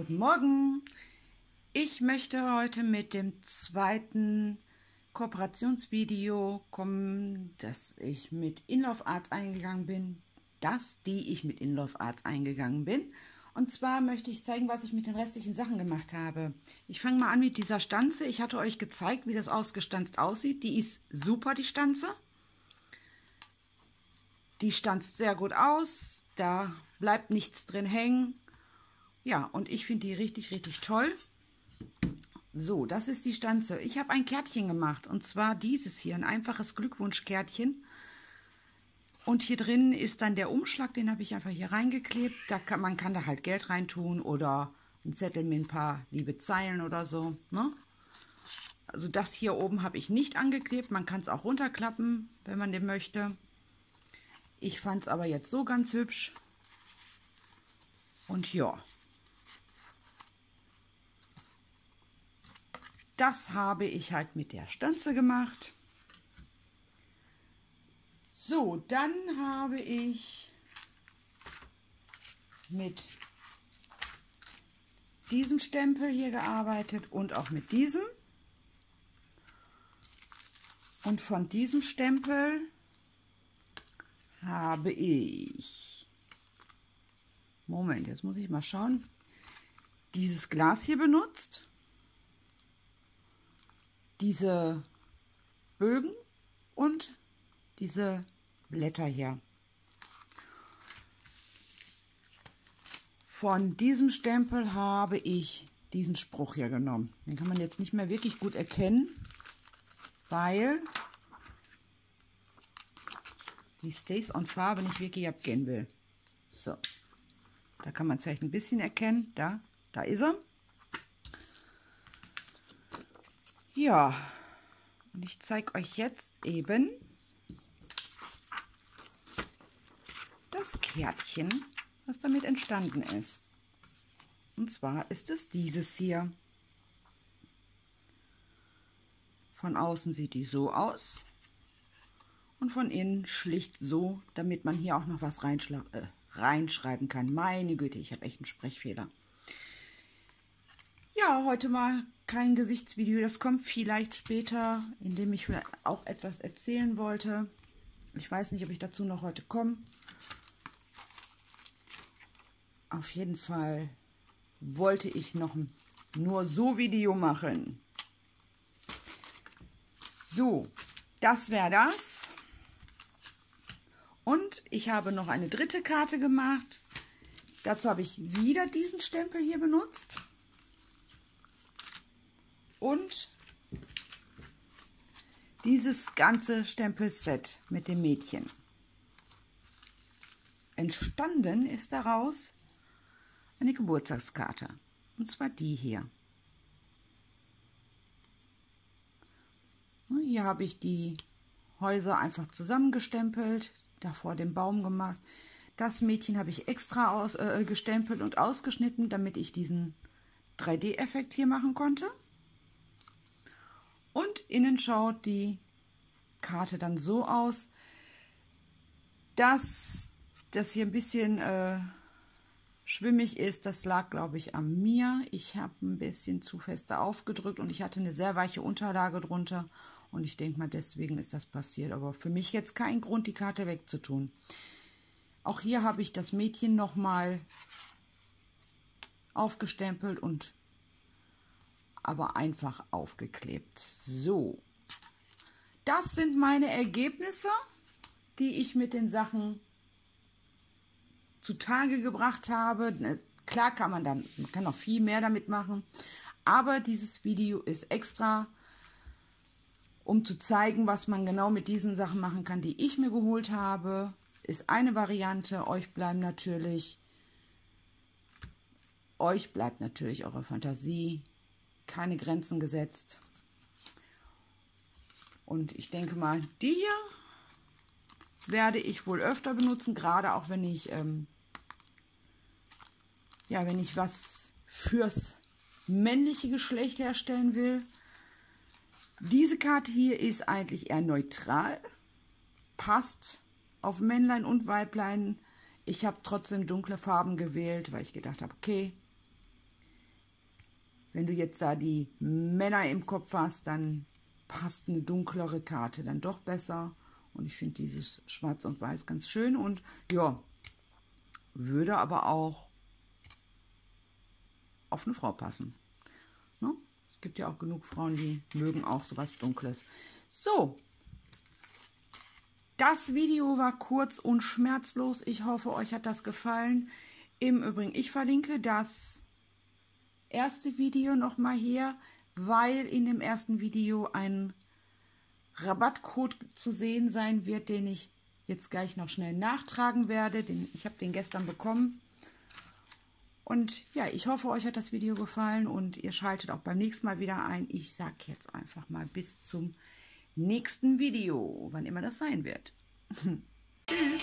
Guten Morgen. Ich möchte heute mit dem zweiten Kooperationsvideo kommen, dass ich mit Inlove Arts eingegangen bin. Das, die ich mit Inlove Arts eingegangen bin. Und zwar möchte ich zeigen, was ich mit den restlichen Sachen gemacht habe. Ich fange mal an mit dieser Stanze. Ich hatte euch gezeigt, wie das ausgestanzt aussieht. Die ist super, die Stanze. Die stanzt sehr gut aus. Da bleibt nichts drin hängen. Ja, und ich finde die richtig, richtig toll. So, das ist die Stanze. Ich habe ein Kärtchen gemacht und zwar dieses hier, ein einfaches Glückwunschkärtchen. Und hier drin ist dann der Umschlag, den habe ich einfach hier reingeklebt. Da kann, man kann da halt Geld reintun oder ein Zettel mit ein paar liebe Zeilen oder so. Ne? Also das hier oben habe ich nicht angeklebt. Man kann es auch runterklappen, wenn man den möchte. Ich fand es aber jetzt so ganz hübsch. Und ja, das habe ich halt mit der Stanze gemacht. So, dann habe ich mit diesem Stempel hier gearbeitet und auch mit diesem. Und von diesem Stempel habe ich, Moment, jetzt muss ich mal schauen, dieses Glas hier benutzt diese Bögen und diese Blätter hier. Von diesem Stempel habe ich diesen Spruch hier genommen. Den kann man jetzt nicht mehr wirklich gut erkennen, weil die Stays on Farbe nicht wirklich abgehen will. So, da kann man es vielleicht ein bisschen erkennen. Da, da ist er. Ja, und ich zeige euch jetzt eben das Kärtchen, was damit entstanden ist. Und zwar ist es dieses hier. Von außen sieht die so aus und von innen schlicht so, damit man hier auch noch was äh, reinschreiben kann. Meine Güte, ich habe echt einen Sprechfehler. Ja, heute mal kein Gesichtsvideo. Das kommt vielleicht später, in dem ich auch etwas erzählen wollte. Ich weiß nicht, ob ich dazu noch heute komme. Auf jeden Fall wollte ich noch nur so Video machen. So, das wäre das. Und ich habe noch eine dritte Karte gemacht. Dazu habe ich wieder diesen Stempel hier benutzt und dieses ganze Stempelset mit dem Mädchen. Entstanden ist daraus eine Geburtstagskarte. Und zwar die hier. Hier habe ich die Häuser einfach zusammengestempelt, davor den Baum gemacht. Das Mädchen habe ich extra aus, äh, gestempelt und ausgeschnitten, damit ich diesen 3D-Effekt hier machen konnte. Innen schaut die Karte dann so aus, dass das hier ein bisschen äh, schwimmig ist. Das lag, glaube ich, an mir. Ich habe ein bisschen zu feste aufgedrückt und ich hatte eine sehr weiche Unterlage drunter. Und ich denke mal, deswegen ist das passiert. Aber für mich jetzt kein Grund, die Karte wegzutun. Auch hier habe ich das Mädchen nochmal aufgestempelt und aber einfach aufgeklebt. So, das sind meine Ergebnisse, die ich mit den Sachen zutage gebracht habe. Ne, klar kann man dann, man kann noch viel mehr damit machen, aber dieses Video ist extra, um zu zeigen, was man genau mit diesen Sachen machen kann, die ich mir geholt habe. Ist eine Variante. Euch bleiben natürlich, euch bleibt natürlich eure Fantasie keine Grenzen gesetzt. Und ich denke mal, die hier werde ich wohl öfter benutzen, gerade auch wenn ich, ähm, ja, wenn ich was fürs männliche Geschlecht herstellen will. Diese Karte hier ist eigentlich eher neutral, passt auf Männlein und Weiblein. Ich habe trotzdem dunkle Farben gewählt, weil ich gedacht habe, okay, wenn du jetzt da die Männer im Kopf hast, dann passt eine dunklere Karte dann doch besser. Und ich finde dieses Schwarz und Weiß ganz schön und ja, würde aber auch auf eine Frau passen. Ne? Es gibt ja auch genug Frauen, die mögen auch sowas Dunkles. So, das Video war kurz und schmerzlos. Ich hoffe, euch hat das gefallen. Im Übrigen, ich verlinke das erste Video nochmal hier, weil in dem ersten Video ein Rabattcode zu sehen sein wird, den ich jetzt gleich noch schnell nachtragen werde. Den, ich habe den gestern bekommen. Und ja, ich hoffe, euch hat das Video gefallen und ihr schaltet auch beim nächsten Mal wieder ein. Ich sage jetzt einfach mal bis zum nächsten Video, wann immer das sein wird. Tschüss.